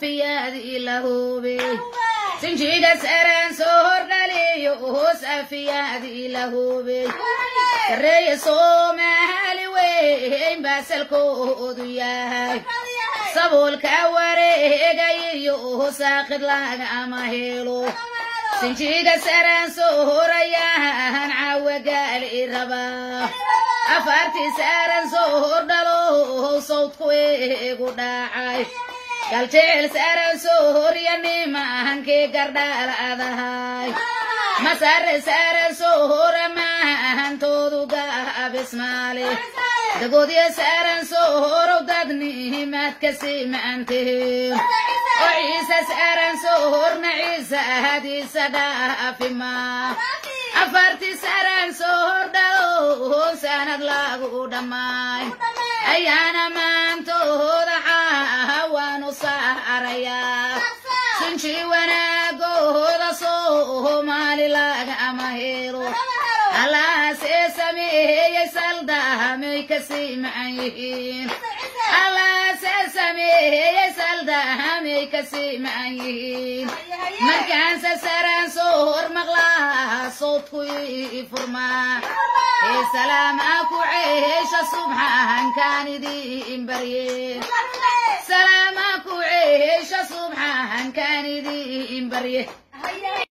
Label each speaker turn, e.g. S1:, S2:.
S1: في هذه لهوبي سنجيدا سران سهر دليو في هذه لهوبي الرئيس ما هالوين بس الكود ياهي صبولك وريقايو هو ساقد لك اما هيلو سنجيدا سران سهر يا نعوق الربا afaartiis aaran soo hordhalo صوت eegu dhaacay galjecel saaransoo horyannima gardhaal gardhaaladahay masare saaransoo hora maaha ahantoodu gaabismaale dagoodyo saaransoo horow dadnihimaad kasii ma'antihi oo ciisa saaransoo horna ciisa ahadiisa dhaafimaa afarti saaransoo hordhaow hoonsaanad laagu lagu dhammaay ayaana maanto وانا ميكسي كسيمعيهين الله سسميه يسلدا ميكسي كسيمعيهين مركان سسران صور مغلاها صوت فرما يا سلام اكو عيش سبحان كان دي بريين كان ذي بريه